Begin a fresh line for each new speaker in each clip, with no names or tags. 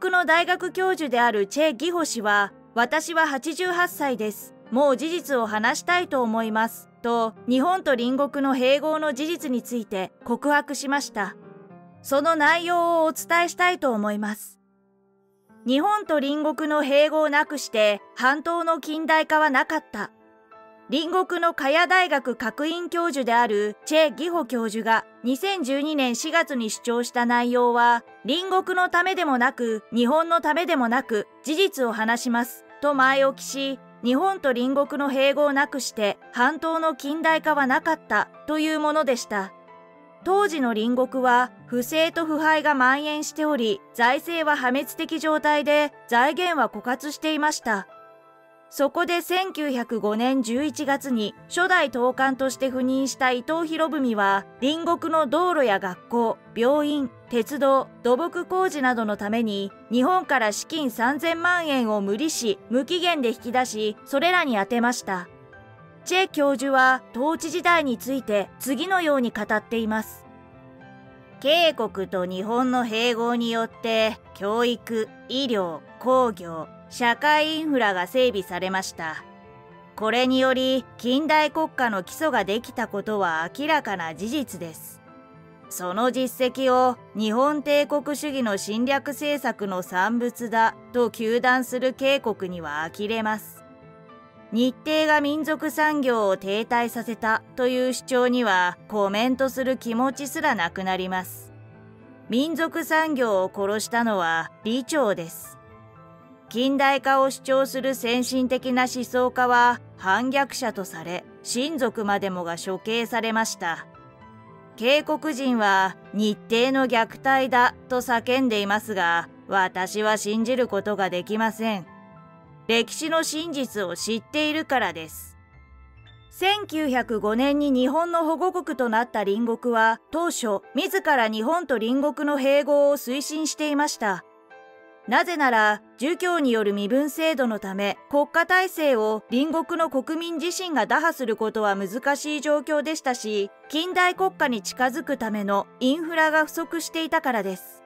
国の大学教授であるチェ・ギホ氏は、私は88歳です。もう事実を話したいと思います。と、日本と隣国の併合の事実について告白しました。その内容をお伝えしたいと思います。日本と隣国の併合なくして半島の近代化はなかった。隣国の茅大学学院教授であるチェ・ギホ教授が2012年4月に主張した内容は隣国のためでもなく日本のためでもなく事実を話しますと前置きし日本と隣国の併合なくして半島の近代化はなかったというものでした。当時の隣国は不正と腐敗が蔓延しており、財政は破滅的状態で財源は枯渇していました。そこで1905年11月に初代東官として赴任した伊藤博文は隣国の道路や学校、病院、鉄道、土木工事などのために日本から資金3000万円を無利子、無期限で引き出し、それらに充てました。チェ教授は統治時代について次のように語っています。渓谷と日本の併合によって教育、医療、工業、社会インフラが整備されました。これにより近代国家の基礎ができたことは明らかな事実です。その実績を日本帝国主義の侵略政策の産物だと糾弾する警告には呆れます。日程が民族産業を停滞させたという主張にはコメントする気持ちすらなくなります。民族産業を殺したのは李朝です。近代化を主張する先進的な思想家は反逆者とされ、親族までもが処刑されました。警告人は日程の虐待だと叫んでいますが、私は信じることができません。歴史の真実を知っているからです。1905年に日本の保護国となった隣国は当初自ら日本と隣国の併合を推進していました。なぜなら儒教による身分制度のため国家体制を隣国の国民自身が打破することは難しい状況でしたし近代国家に近づくためのインフラが不足していたからです。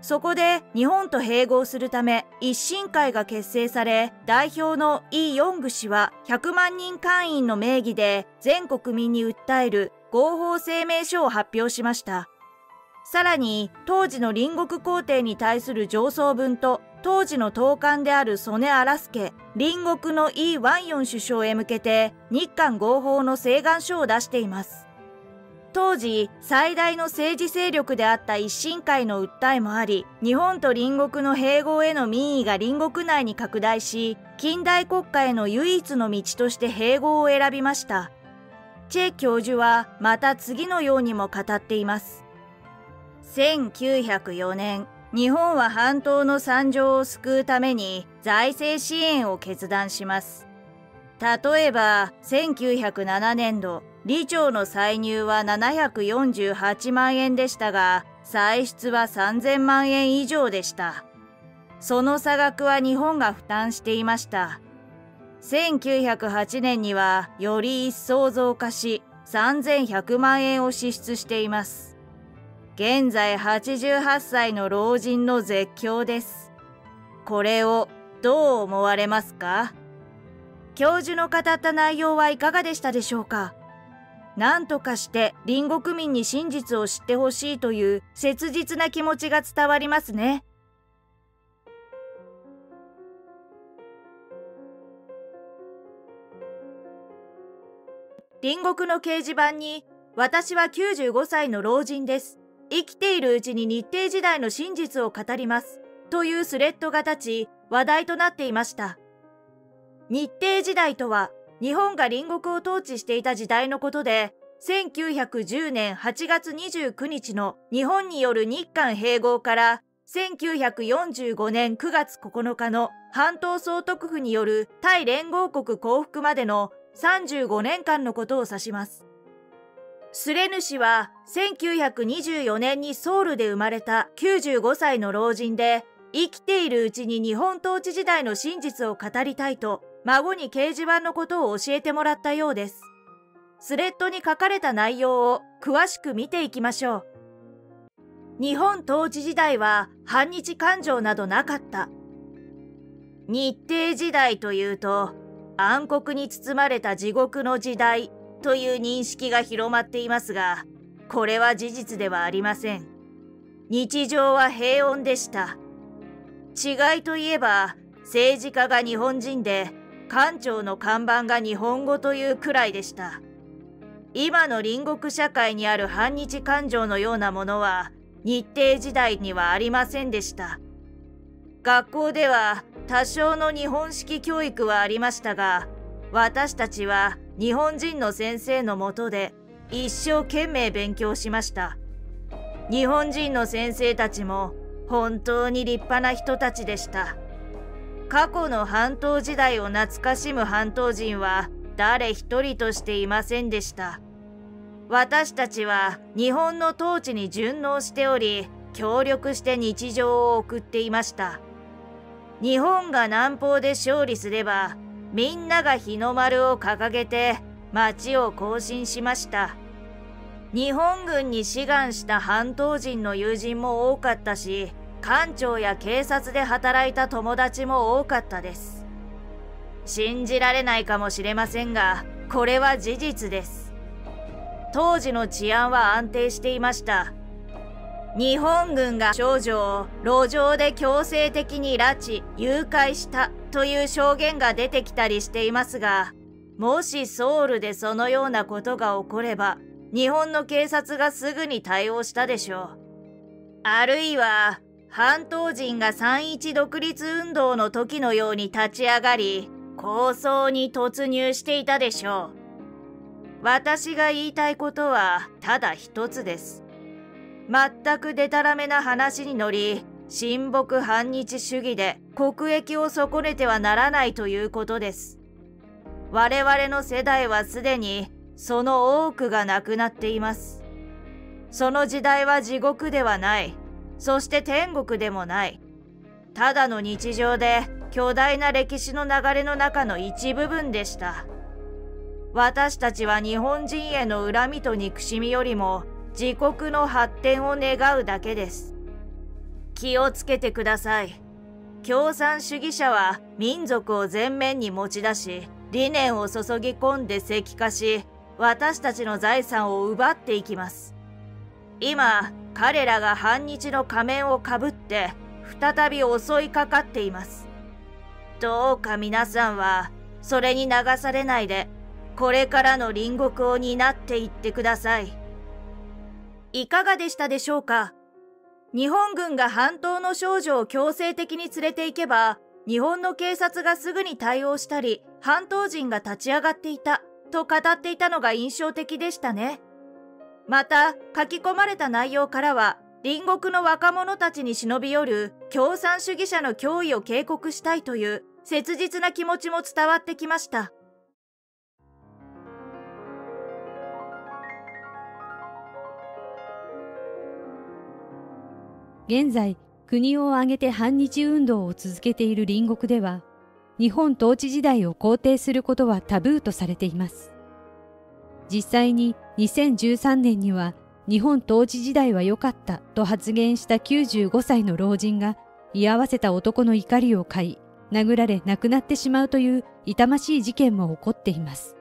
そこで日本と併合するため一新会が結成され代表のイ・ヨング氏は100万人会員の名義で全国民に訴える合法声明書を発表しました。さらに当時の隣国皇帝に対する上奏文と当時の統官である曽根荒助、隣国のイ・ワンヨン首相へ向けて日韓合法の請願書を出しています。当時最大の政治勢力であった一新会の訴えもあり日本と隣国の併合への民意が隣国内に拡大し近代国家への唯一の道として併合を選びましたチェ教授はまた次のようにも語っています1904年日本は半島の惨状を救うために財政支援を決断します例えば1907年度李長の歳入は748万円でしたが、歳出は3000万円以上でした。その差額は日本が負担していました。1908年にはより一層増加し、3100万円を支出しています。現在88歳の老人の絶叫です。これをどう思われますか？教授の語った内容はいかがでしたでしょうか？何とかして隣国民に真実を知ってほしいという切実な気持ちが伝わりますね。隣国の掲示板に、私は95歳の老人です。生きているうちに日程時代の真実を語ります。というスレッドが立ち、話題となっていました。日程時代とは、日本が隣国を統治していた時代のことで、1910年8月29日の日本による日韓併合から1945年9月9日の半島総督府による対連合国降伏までの35年間のことを指します。スレヌ氏は1924年にソウルで生まれた95歳の老人で生きているうちに日本統治時代の真実を語りたいと孫に掲示板のことを教えてもらったようです。スレッドに書かれた内容を詳しく見ていきましょう。日本統治時代は反日感情などなかった。日帝時代というと暗黒に包まれた地獄の時代という認識が広まっていますが、これは事実ではありません。日常は平穏でした。違いといえば、政治家が日本人で、官庁の看板が日本語というくらいでした。今の隣国社会にある反日感情のようなものは、日程時代にはありませんでした。学校では多少の日本式教育はありましたが、私たちは日本人の先生のもとで一生懸命勉強しました。日本人の先生たちも本当に立派な人たちでした。過去の半島時代を懐かしむ半島人は誰一人としていませんでした。私たちは日本の統治に順応しており、協力して日常を送っていました。日本が南方で勝利すれば、みんなが日の丸を掲げて町を行進しました。日本軍に志願した半島人の友人も多かったし、官庁や警察で働いた友達も多かったです。信じられないかもしれませんが、これは事実です。当時の治安は安定していました。日本軍が少女を路上で強制的に拉致、誘拐したという証言が出てきたりしていますが、もしソウルでそのようなことが起これば、日本の警察がすぐに対応したでしょう。あるいは、半島人が3-1独立運動の時のように立ち上がり、構想に突入していたでしょう。私が言いたいことはただ一つです。全くデタラメな話に乗り、親睦反日主義で国益を損ねてはならないということです。我々の世代はすでにその多くがなくなっています。その時代は地獄ではない。そして天国でもない。ただの日常で巨大な歴史の流れの中の一部分でした。私たちは日本人への恨みと憎しみよりも自国の発展を願うだけです。気をつけてください。共産主義者は民族を前面に持ち出し、理念を注ぎ込んで石化し、私たちの財産を奪っていきます。今、彼らが反日の仮面をかぶって再び襲いかかっています。どうか皆さんはそれに流されないでこれからの隣国を担っていってください。いかがでしたでしょうか？日本軍が半島の少女を強制的に連れて行けば、日本の警察がすぐに対応したり、半島人が立ち上がっていた、と語っていたのが印象的でしたね。また、書き込まれた内容からは、隣国の若者たちに忍び寄る共産主義者の脅威を警告したいという切実な気持ちも伝わってきました。
現在、国を挙げて反日運動を続けている隣国では、日本統治時代を肯定することはタブーとされています。実際に2013年には日本統治時代は良かったと発言した95歳の老人が居合わせた男の怒りを買い、殴られ亡くなってしまうという痛ましい事件も起こっています。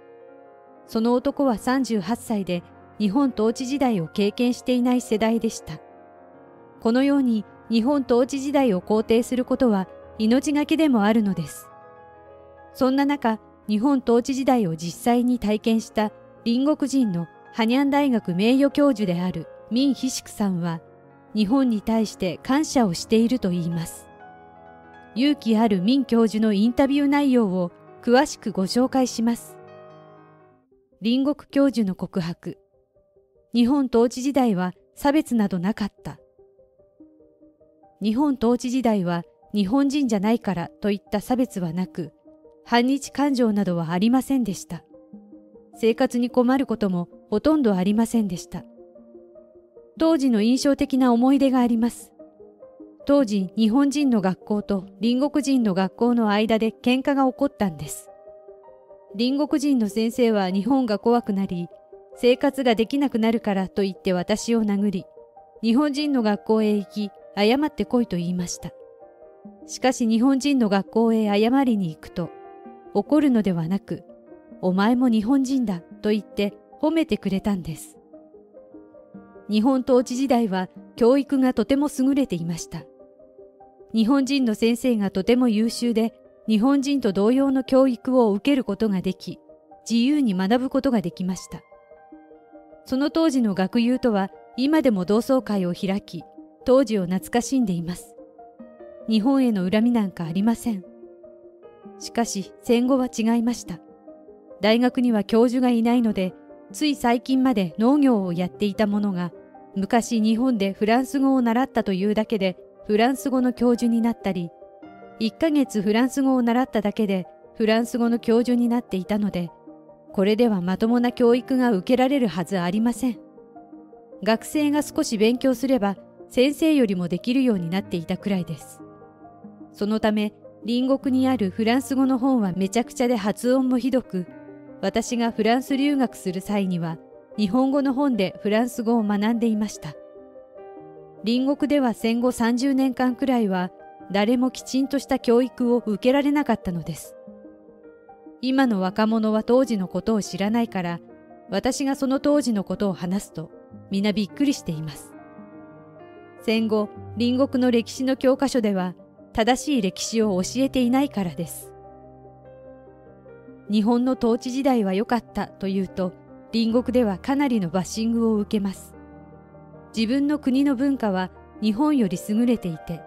その男は38歳で日本統治時代を経験していない世代でした。このように日本統治時代を肯定することは命がけでもあるのです。そんな中、日本統治時代を実際に体験した隣国人のハニャン大学名誉教授であるミン・ヒシクさんは、日本に対して感謝をしていると言います。勇気あるミン教授のインタビュー内容を詳しくご紹介します。隣国教授の告白。日本統治時代は差別などなかった。日本統治時代は日本人じゃないからといった差別はなく、反日感情などはありませんでした。生活に困ることもほとんどありませんでした。当時の印象的な思い出があります。当時、日本人の学校と隣国人の学校の間で喧嘩が起こったんです。隣国人の先生は日本が怖くなり、生活ができなくなるからと言って私を殴り、日本人の学校へ行き、謝ってこいと言いました。しかし日本人の学校へ謝りに行くと、怒るのではなく、お前も日本人だと言って褒めてくれたんです。日本統治時代は教育がとても優れていました。日本人の先生がとても優秀で、日本人と同様の教育を受けることができ、自由に学ぶことができました。その当時の学友とは今でも同窓会を開き、当時を懐かしんでいます。日本への恨みなんかありません。しかし戦後は違いました。大学には教授がいないので、つい最近まで農業をやっていた者が、昔日本でフランス語を習ったというだけでフランス語の教授になったり、1ヶ月フランス語を習っただけでフランス語の教授になっていたので、これではまともな教育が受けられるはずありません。学生が少し勉強すれば先生よりもできるようになっていたくらいです。そのため隣国にあるフランス語の本はめちゃくちゃで発音もひどく、私がフランス留学する際には日本語の本でフランス語を学んでいました。隣国では戦後30年間くらいは誰もきちんとした教育を受けられなかったのです。今の若者は当時のことを知らないから、私がその当時のことを話すと、皆びっくりしています。戦後、隣国の歴史の教科書では、正しい歴史を教えていないからです。日本の統治時代は良かったというと、隣国ではかなりのバッシングを受けます。自分の国の文化は日本より優れていて、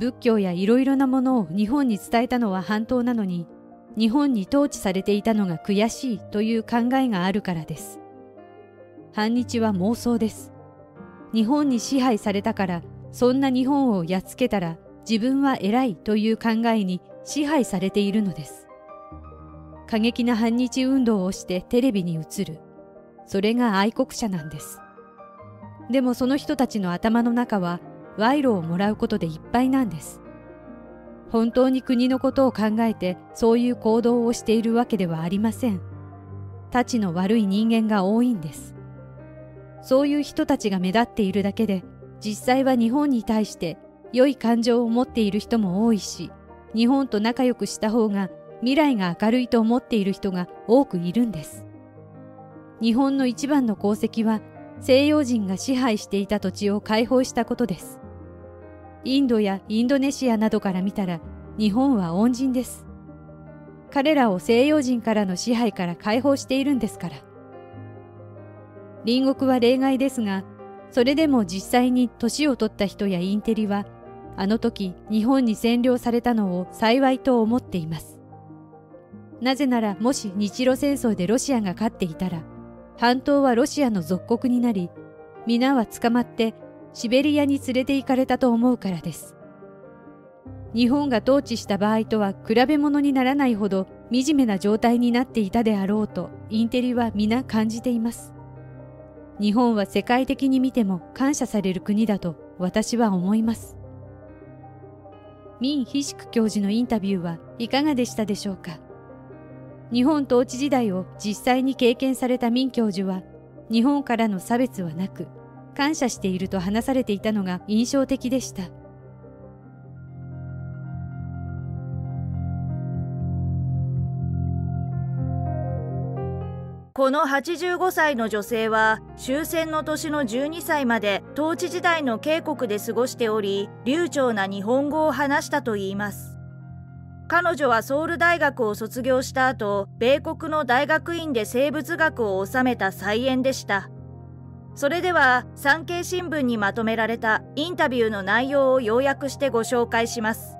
仏教やいろいろなものを日本に伝えたのは反当なのに、日本に統治されていたのが悔しいという考えがあるからです。反日は妄想です。日本に支配されたから、そんな日本をやっつけたら自分は偉いという考えに支配されているのです。過激な反日運動をしてテレビに映る。それが愛国者なんです。でもその人たちの頭の中は賄賂をもらうことでいっぱいなんです。本当に国のことを考えてそういう行動をしているわけではありません。たちの悪い人間が多いんです。そういう人たちが目立っているだけで、実際は日本に対して良い感情を持っている人も多いし、日本と仲良くした方が未来が明るいと思っている人が多くいるんです。日本の一番の功績は西洋人が支配していた土地を解放したことです。インドやインドネシアなどから見たら日本は恩人です。彼らを西洋人からの支配から解放しているんですから。隣国は例外ですが、それでも実際に年を取った人やインテリは、あの時日本に占領されたのを幸いと思っています。なぜならもし日露戦争でロシアが勝っていたら、半島はロシアの属国になり、皆は捕まってシベリアに連れて行かれたと思うからです。日本が統治した場合とは比べ物にならないほど惨めな状態になっていたであろうとインテリは皆感じています。日本は世界的に見ても感謝される国だと私は思います。民ヒシク教授のインタビューはいかがでしたでしょうか？日本統治時代を実際に経験された民教授は日本からの差別はなく感謝していると話されていたのが印象的でした。
この85歳の女性は終戦の年の12歳まで統治時代の渓谷で過ごしており流暢な日本語を話したといいます。彼女はソウル大学を卒業した後米国の大学院で生物学を収めた菜園でした。それでは産経新聞にまとめられたインタビューの内容を要約してご紹介します。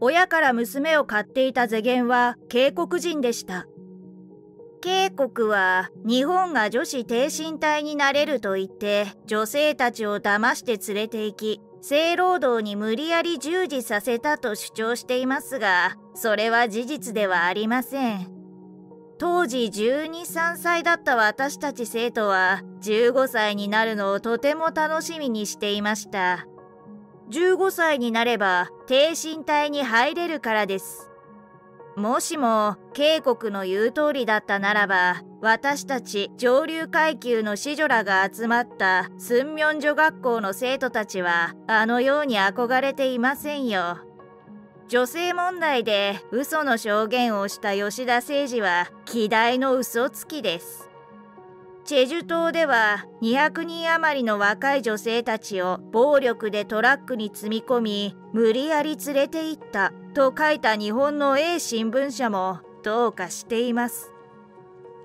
親から娘を買っていた世間は渓谷人でした。渓谷は日本が女子挺身隊になれると言って女性たちを騙して連れて行き性労働に無理やり従事させたと主張していますがそれは事実ではありません。当時12,3歳だった私たち生徒は15歳になるのをとても楽しみにしていました。15歳になれば挺身隊に入れるからです。もしも警国の言う通りだったならば私たち上流階級の子女らが集まった寸明女学校の生徒たちはあのように憧れていませんよ。女性問題で嘘の証言をした吉田誠司は希代の嘘つきです。チェジュ島では200人余りの若い女性たちを暴力でトラックに積み込み無理やり連れて行ったと書いた日本の A 新聞社もどうかしています。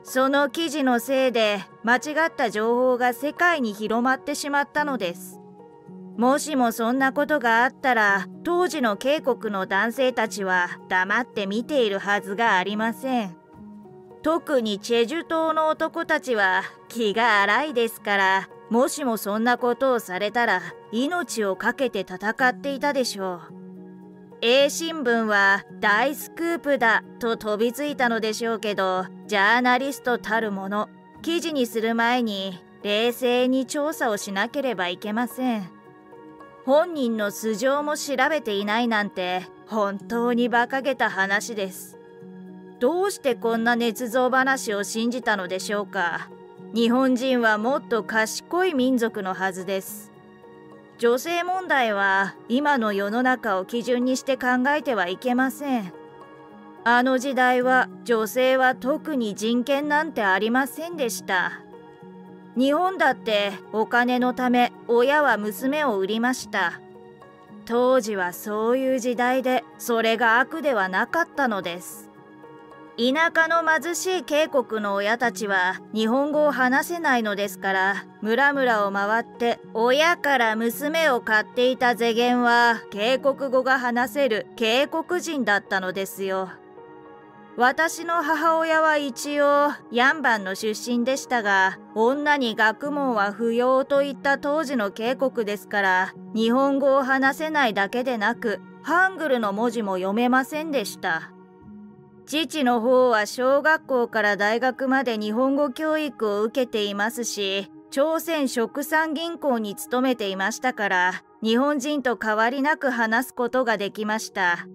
その記事のせいで間違った情報が世界に広まってしまったのです。もしもそんなことがあったら当時の渓谷の男性たちは黙って見ているはずがありません。特にチェジュ島の男たちは気が荒いですからもしもそんなことをされたら命を懸けて戦っていたでしょう。A 新聞は大スクープだと飛びついたのでしょうけどジャーナリストたるもの記事にする前に冷静に調査をしなければいけません。本人の素性も調べていないなんて本当に馬鹿げた話です。どうしてこんな捏造話を信じたのでしょうか。日本人はもっと賢い民族のはずです。女性問題は今の世の中を基準にして考えてはいけません。あの時代は女性は特に人権なんてありませんでした。日本だってお金のため親は娘を売りました。当時はそういう時代でそれが悪ではなかったのです。田舎の貧しい渓谷の親たちは日本語を話せないのですから村々を回って親から娘を買っていた世間は渓谷語が話せる渓谷人だったのですよ。私の母親は一応ヤンバンの出身でしたが女に学問は不要といった当時の渓谷ですから日本語を話せないだけでなくハングルの文字も読めませんでした。父の方は小学校から大学まで日本語教育を受けていますし、朝鮮食産銀行に勤めていましたから、日本人と変わりなく話すことができました。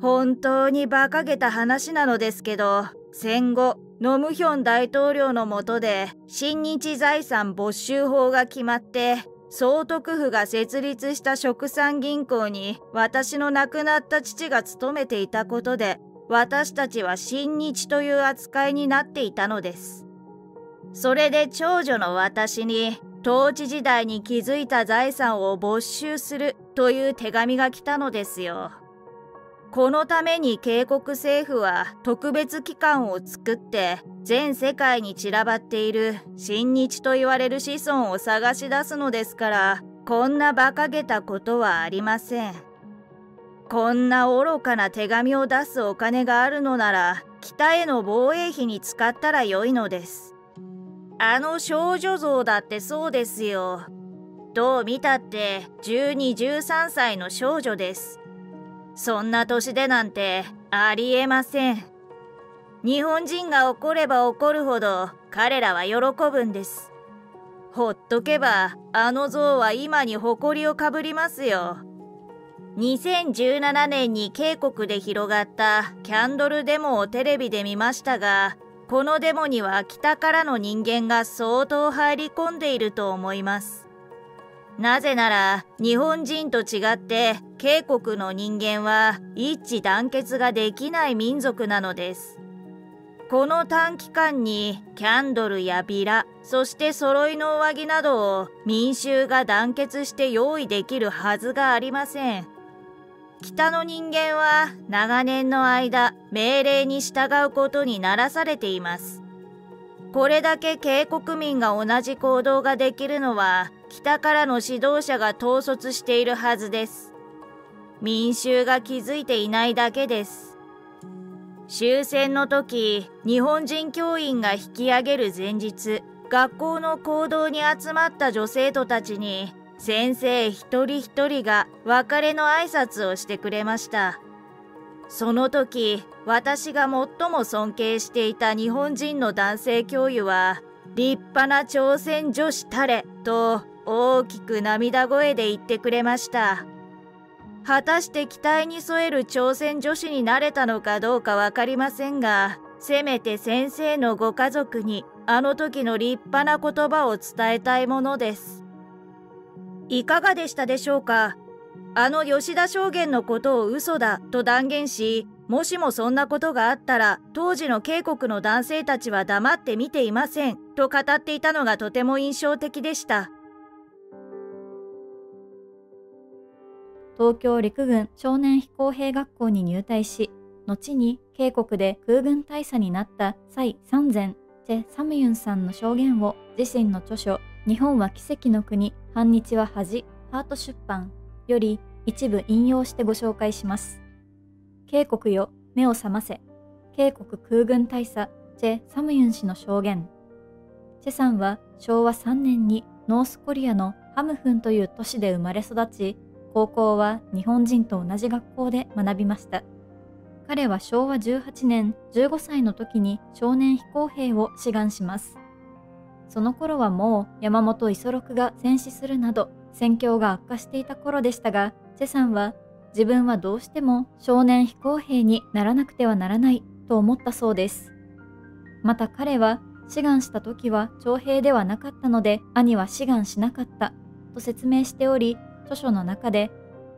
本当に馬鹿げた話なのですけど、戦後、ノムヒョン大統領の下で、新日財産没収法が決まって、総督府が設立した食産銀行に私の亡くなった父が勤めていたことで私たちは親日という扱いになっていたのです。それで長女の私に統治時代に築いた財産を没収するという手紙が来たのですよ。このために警告政府は特別機関を作って全世界に散らばっている親日と言われる子孫を探し出すのですからこんな馬鹿げたことはありません。こんな愚かな手紙を出すお金があるのなら北への防衛費に使ったらよいのです。あの少女像だってそうですよ。どう見たって12、13歳の少女です。そんな年でなんてありえません。日本人が怒れば怒るほど彼らは喜ぶんです。ほっとけばあの像は今に誇りをかぶりますよ。2017年に渓谷で広がったキャンドルデモをテレビで見ましたが、このデモには北からの人間が相当入り込んでいると思います。なぜなら日本人と違って渓谷の人間は一致団結ができない民族なのです。この短期間にキャンドルやビラ、そして揃いの上着などを民衆が団結して用意できるはずがありません。北の人間は長年の間命令に従うことにならされています。これだけ警国民が同じ行動ができるのは北からの指導者が統率しているはずです。民衆が気づいていないだけです。終戦の時、日本人教員が引き上げる前日、学校の行動に集まった女生徒たちに先生一人一人が別れの挨拶をしてくれました。その時、私が最も尊敬していた日本人の男性教諭は、立派な朝鮮女子たれと大きく涙声で言ってくれました。果たして期待に添える朝鮮女子になれたのかどうか分かりませんが、せめて先生のご家族にあの時の立派な言葉を伝えたいものです。いかがでしたでしょうか？あの吉田証言のことを嘘だと断言し、もしもそんなことがあったら、当時の渓谷の男性たちは黙って見ていませんと語っていたのがとても印象的でした。
東京陸軍少年飛行兵学校に入隊し、後に渓谷で空軍大佐になった蔡三前チェ・サムユンさんの証言を自身の著書日本は奇跡の国、反日は恥、ハート出版より一部引用してご紹介します。渓谷よ、目を覚ませ。渓谷空軍大佐、チェ・サムユン氏の証言。チェさんは昭和3年にノースコリアのハムフンという都市で生まれ育ち、高校は日本人と同じ学校で学びました。彼は昭和18年15歳の時に少年飛行兵を志願します。その頃はもう山本五十六が戦死するなど戦況が悪化していた頃でしたが、チェさんは自分はどうしても少年飛行兵にならなくてはならないと思ったそうです。また彼は志願した時は徴兵ではなかったので兄は志願しなかったと説明しており著書の中で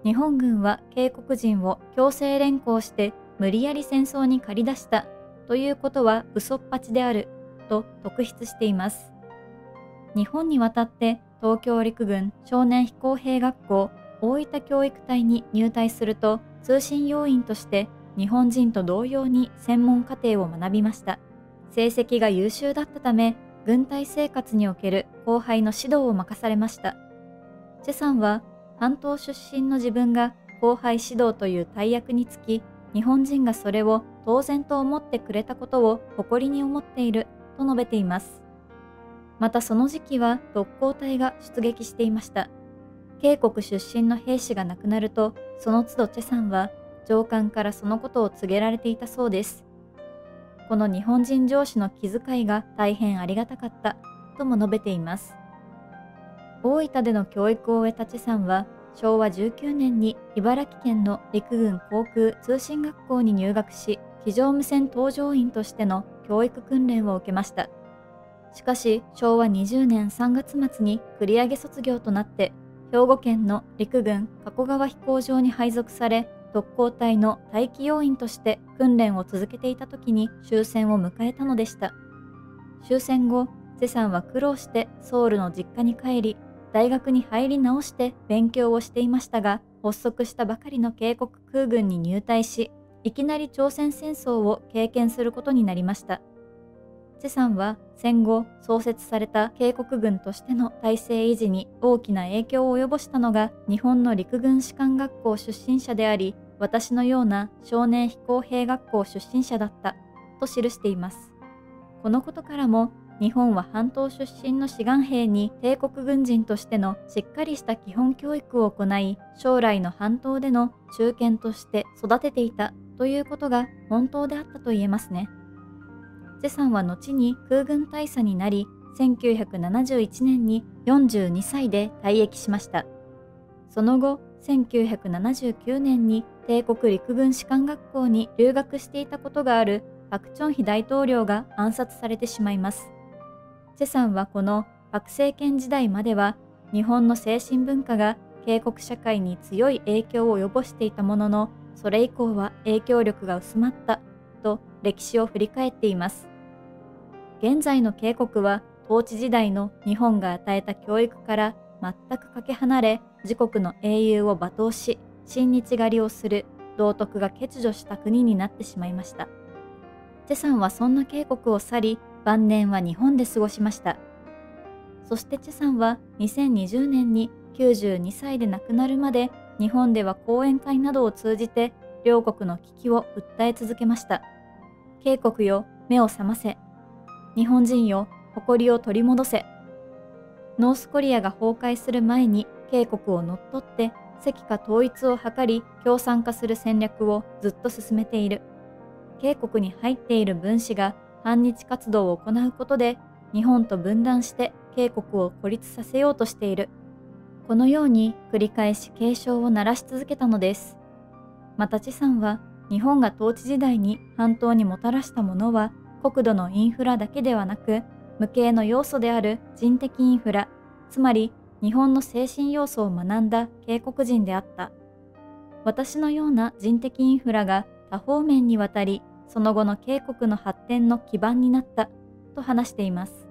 日本軍は警国人を強制連行して無理やり戦争に駆り出したということは嘘っぱちであると特筆しています。日本に渡って東京陸軍少年飛行兵学校大分教育隊に入隊すると通信要員として日本人と同様に専門課程を学びました。成績が優秀だったため軍隊生活における後輩の指導を任されました。チェさんは半島出身の自分が後輩指導という大役につき、日本人がそれを当然と思ってくれたことを誇りに思っていると述べています。またその時期は特攻隊が出撃していました。渓谷出身の兵士が亡くなると、その都度チェさんは上官からそのことを告げられていたそうです。この日本人上司の気遣いが大変ありがたかったとも述べています。大分での教育を終えたチェさんは、昭和19年に茨城県の陸軍航空通信学校に入学し、机上無線搭乗員としての教育訓練を受けました。しかし、昭和20年3月末に繰り上げ卒業となって、兵庫県の陸軍加古川飛行場に配属され、特攻隊の待機要員として訓練を続けていた時に終戦を迎えたのでした。終戦後、ゼさんは苦労してソウルの実家に帰り、大学に入り直して勉強をしていましたが、発足したばかりの警国空軍に入隊し、いきなり朝鮮戦争を経験することになりました。チさんは戦後創設された警国軍としての体制維持に大きな影響を及ぼしたのが日本の陸軍士官学校出身者であり、私のような少年飛行兵学校出身者だったと記しています。このことからも日本は半島出身の志願兵に帝国軍人としてのしっかりした基本教育を行い、将来の半島での中堅として育てていたということが本当であったと言えますね。ゼさんは後に空軍大佐になり、1971年に42歳で退役しました。その後、1979年に帝国陸軍士官学校に留学していたことがあるパク・チョンヒ大統領が暗殺されてしまいます。チェさんはこの学政権時代までは日本の精神文化が警国社会に強い影響を及ぼしていたものの、それ以降は影響力が薄まったと歴史を振り返っています。現在の警国は統治時代の日本が与えた教育から全くかけ離れ、自国の英雄を罵倒し、親日狩りをする道徳が欠如した国になってしまいました。チェさんはそんな警国を去り、晩年は日本で過ごしました。そしてチェさんは2020年に92歳で亡くなるまで日本では講演会などを通じて両国の危機を訴え続けました。警国よ、目を覚ませ。日本人よ、誇りを取り戻せ。ノースコリアが崩壊する前に警国を乗っ取って石化統一を図り共産化する戦略をずっと進めている。警国に入っている分子が反日活動を行うことで日本と分断して渓谷を孤立させようとしている。このように繰り返し警鐘を鳴らし続けたのです。また知さんは日本が統治時代に半島にもたらしたものは国土のインフラだけではなく無形の要素である人的インフラつまり日本の精神要素を学んだ警国人であった。私のような人的インフラが多方面にわたりその後の警国の発展の基盤になったと話しています。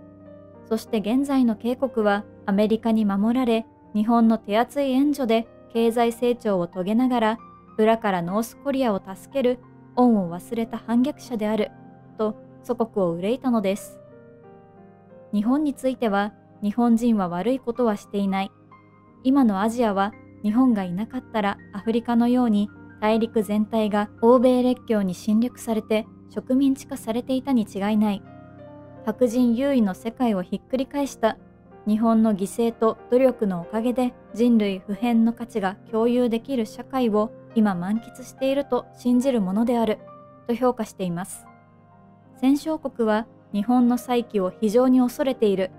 そして現在の警国はアメリカに守られ日本の手厚い援助で経済成長を遂げながら裏からノースコリアを助ける恩を忘れた反逆者であると祖国を憂いたのです。日本については日本人は悪いことはしていない。今のアジアは日本がいなかったらアフリカのように大陸全体が欧米列強に侵略されて植民地化されていたに違いない。白人優位の世界をひっくり返した日本の犠牲と努力のおかげで人類普遍の価値が共有できる社会を今満喫していると信じるものであると評価しています。戦勝国は日本の再起を非常に恐れている。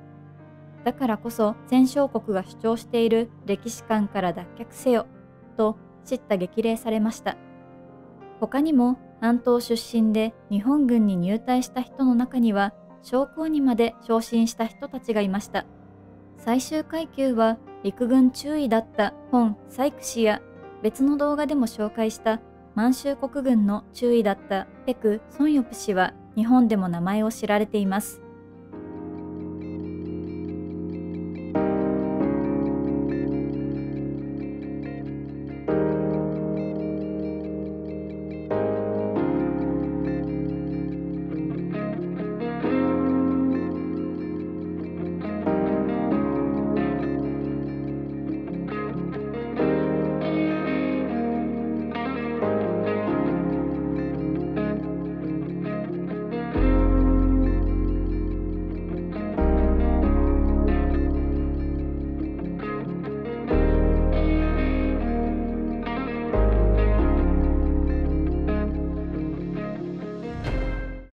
だからこそ戦勝国が主張している歴史観から脱却せよと叱咤激励されました。他にも半島出身で日本軍に入隊した人の中には将校にまで昇進した人たちがいました。最終階級は陸軍中尉だった本サイク氏や別の動画でも紹介した満州国軍の中尉だったペク・ソンヨプ氏は日本でも名前を知られています。